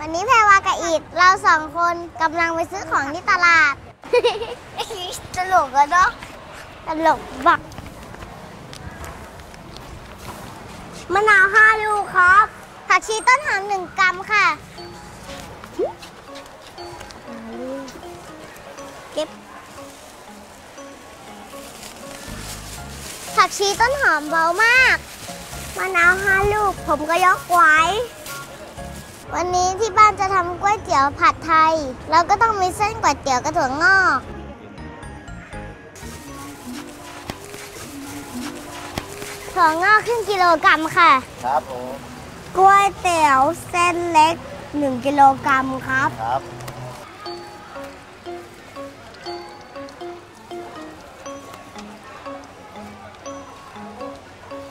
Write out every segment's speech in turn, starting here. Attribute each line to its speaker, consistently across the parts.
Speaker 1: วันนี้แพรีดเราสองคนกำลังไปซื้อของที่ตลาด ตลกอะเนาะ ตลกบักมะนาวห้าลูกครับ ผักชีต้นหอมหนึ่งกรัมค่ะ เก็บ ผักชีต้นหอมเบามาก มะนาวห้าลูกผมก็ยกไว้ วันนี้ที่บ้านจะทำก๋วยเตี๋ยวผัดไทย เราก็ต้องมีเส้นก๋วยเตี๋ยวกระถั่วงอก ถั่วงอกครึ่งกิโลกรัมค่ะ
Speaker 2: ครับผม
Speaker 1: ก๋วยเตี๋ยวเส้นเล็ก 1 กิโลกรัมครับ
Speaker 2: ครับ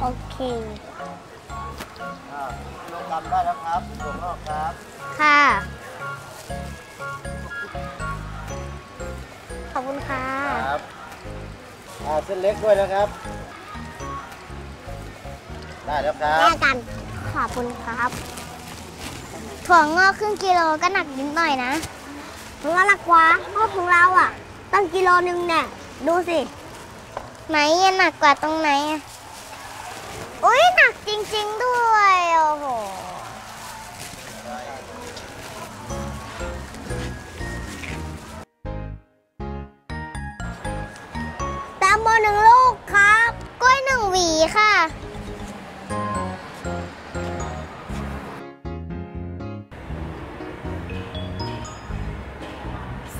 Speaker 1: โอเค
Speaker 2: อ่า กิโลกรัมได้แล้วครับถั่วงอกครับ
Speaker 1: ค่ะ ขอบคุณค่ะ
Speaker 2: ครับอ่าเส้นเล็กด้วยนะครับ ได้แล้วครั
Speaker 1: แล
Speaker 2: บ
Speaker 1: กกัน ขอบคุณครับ ถั่วงอกครึ่งกิโลก็หนักนิดหน่อยนะเพราะว่าหนักกว่าเพราะของเราอะ ตั้งกิโลนึงเนี่ยดูสิ ไหนอะหนักกว่าตรงไหนอะอุ้ยหนักจริง ๆ ด้วย โอ้โห ค่ะ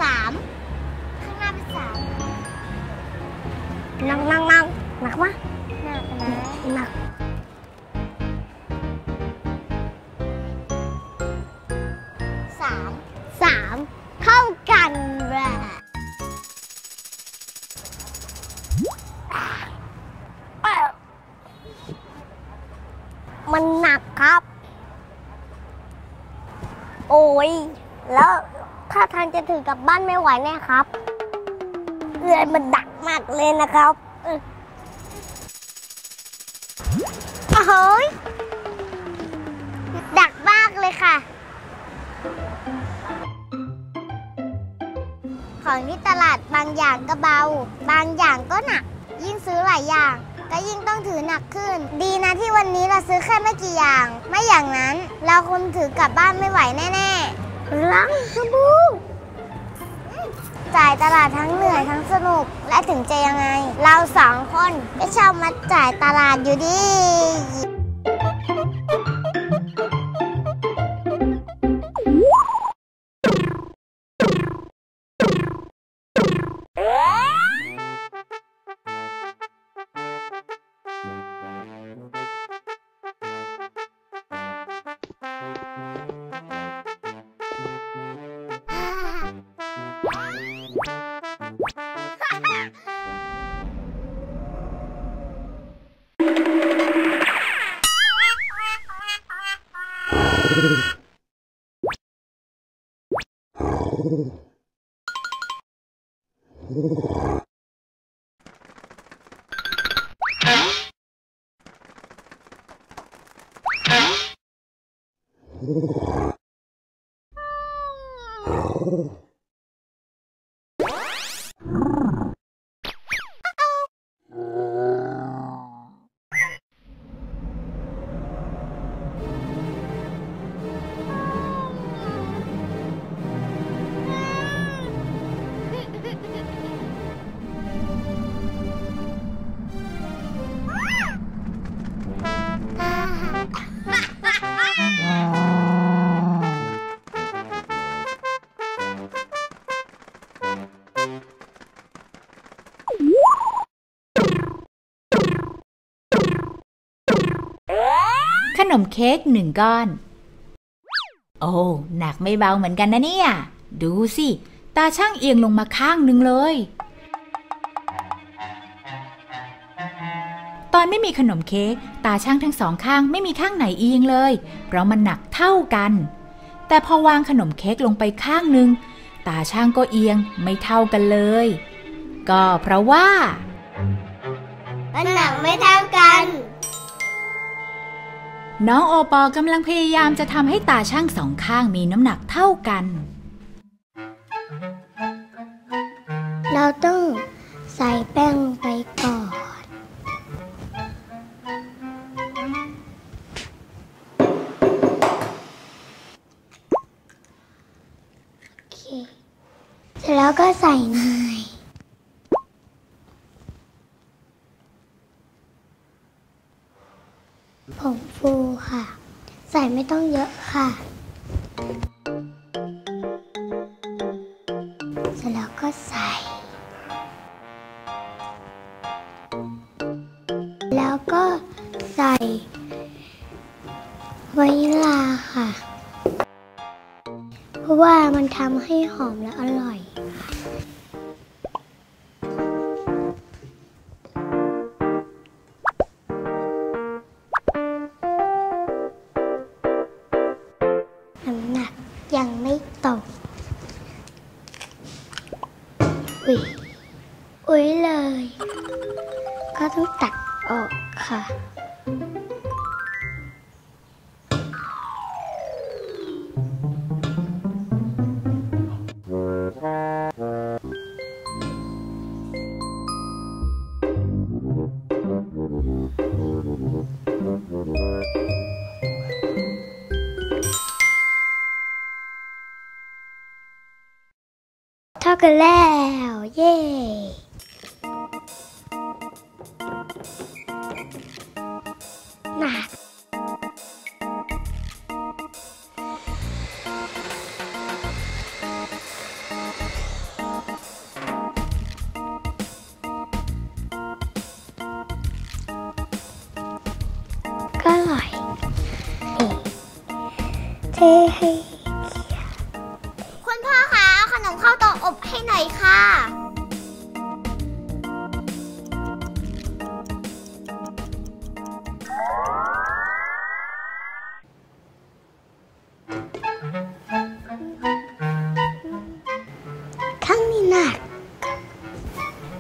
Speaker 1: สาม ข้างหน้าเป็นสามนั่งนั่งนั่งหนักมะหนักนะ หนัก หักครับ โอ้ย แล้วถ้าทางจะถือกลับบ้านไม่ไหวแน่ครับเรือนมันดักมากเลยนะครับเออโอ้โหดักมากเลยค่ะ ของที่ตลาดบางอย่างก็เบา บางอย่างก็หนัก ยิ่งซื้อหลายอย่าง ก็ยิ่งต้องถือหนักขึ้น ดีนะที่วันนี้เราซื้อแค่ไม่กี่อย่าง ไม่อย่างนั้น เราคงถือกลับบ้านไม่ไหวแน่ๆลังสบูจ่ายตลาดทั้งเหนื่อยทั้งสนุกและถึงจะยังไง เราสองคนก็ชอบมาจ่ายตลาดอยู่ดี
Speaker 3: Grrrr. นมเค้กหนึ่งก้อน โอ้หนักไม่เบาเหมือนกันนะเนี่ย ดูสิ ตาช่างเอียงลงมาข้างหนึ่งเลยตอนอนไม่มีขนมเค้กตาช่างทั้งสองข้างไม่มีข้างไหนเอียงเลย เพราะมันหนักเท่ากัน แต่พอวางขนมเค้กลงไปข้างหนึ่งตาช่างก็เอียงไม่เท่ากันเลย ก็เพราะว่า
Speaker 4: มันหนักไม่เท่ากัน
Speaker 3: น้องโอปอกำลังพยายามจะทำให้ตาช่างสองข้างมีน้ำหนักเท่ากัน
Speaker 4: เราต้องใส่แป้งไปก่อน โอเค เสร็จแล้วก็ใส่เนย แล้วก็ใส่วานิลาค่ะ เพราะว่ามันทำให้หอมและอร่อยน้ำหนักยังไม่ตก อุ๊ยอุ๊ยเลย ก็ต้องตัด เท่ากันแล้ คะเอาขนมเข้าเตาอบให้หน่อยค่ะ ข้างนี้หนัก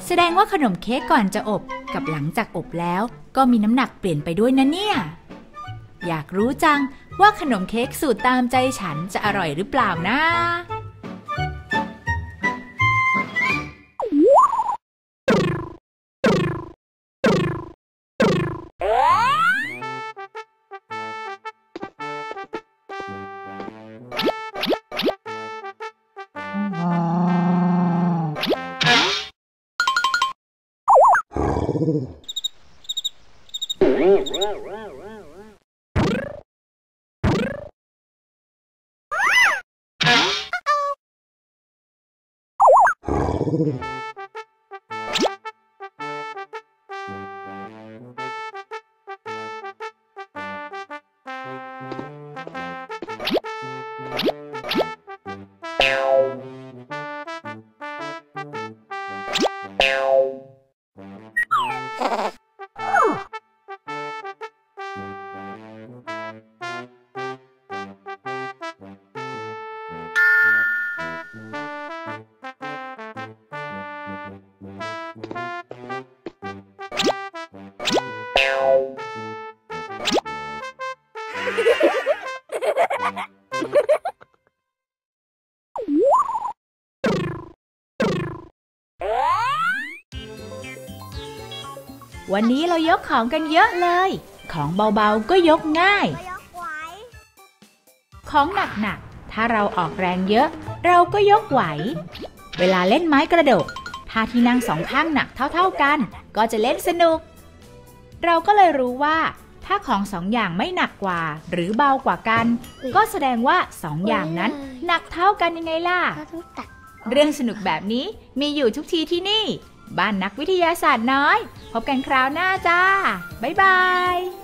Speaker 3: แสดงว่าขนมเค้กก่อนจะอบกับหลังจากอบแล้วก็มีน้ำหนักเปลี่ยนไปด้วยนะเนี่ย อยากรู้จังว่าขนมเค้กสูตรตามใจฉันจะอร่อยหรือเปล่านะ Ha ha ha. วันนี้เรายกของกันเยอะเลย ของเบาๆก็ยกง่าย ของหนักๆ ถ้าเราออกแรงเยอะ เราก็ยกไหว เวลาเล่นไม้กระโดดถ้าที่นั่งสองข้างหนักเท่าๆกัน ก็จะเล่นสนุก เราก็เลยรู้ว่า ถ้าของสองอย่างไม่หนักกว่า หรือเบากว่ากัน ก็แสดงว่าสองอย่างนั้น หนักเท่ากันยังไงล่ะ
Speaker 4: ก็ต้องตัด
Speaker 3: เรื่องสนุกแบบนี้มีอยู่ทุกทีที่นี่ บ้านนักวิทยาศาสตร์น้อย พบกันคราวหน้าจ้า บ๊ายบาย